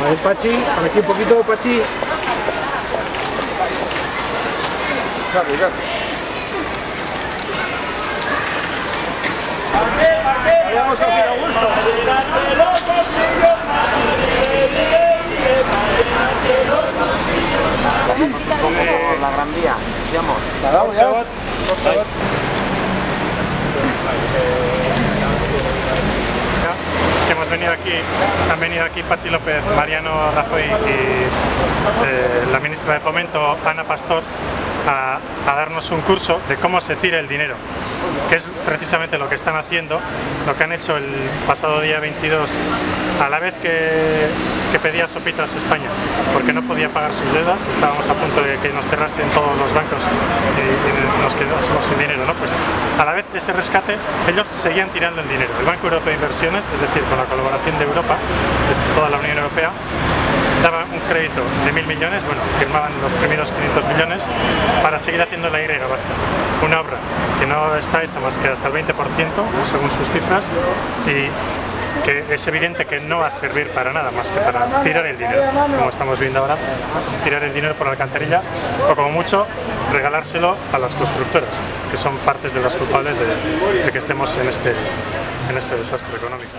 A ver, Pachi, por aquí un poquito, Pachi. Claro, claro. Vayamos a hacer a gusto. Como la Gran Vía, ensuciamos. La damos ya. que hemos venido aquí, se han venido aquí Pachi López, Mariano Rajoy y eh, la ministra de Fomento, Ana Pastor, a, a darnos un curso de cómo se tira el dinero, que es precisamente lo que están haciendo, lo que han hecho el pasado día 22, a la vez que, que pedía sopitas España, porque no podía pagar sus deudas, estábamos a punto de que nos cerrasen todos los bancos y, nos quedásemos sin dinero, ¿no? Pues a la vez de ese rescate, ellos seguían tirando el dinero. El Banco Europeo de Inversiones, es decir, con la colaboración de Europa, de toda la Unión Europea, daba un crédito de mil millones, bueno, firmaban los primeros 500 millones para seguir haciendo la Y vasca. Una obra que no está hecha más que hasta el 20% según sus cifras y que es evidente que no va a servir para nada más que para tirar el dinero, como estamos viendo ahora, tirar el dinero por la alcantarilla o como mucho regalárselo a las constructoras, que son partes de las culpables de, que estemos en este, en este desastre económico.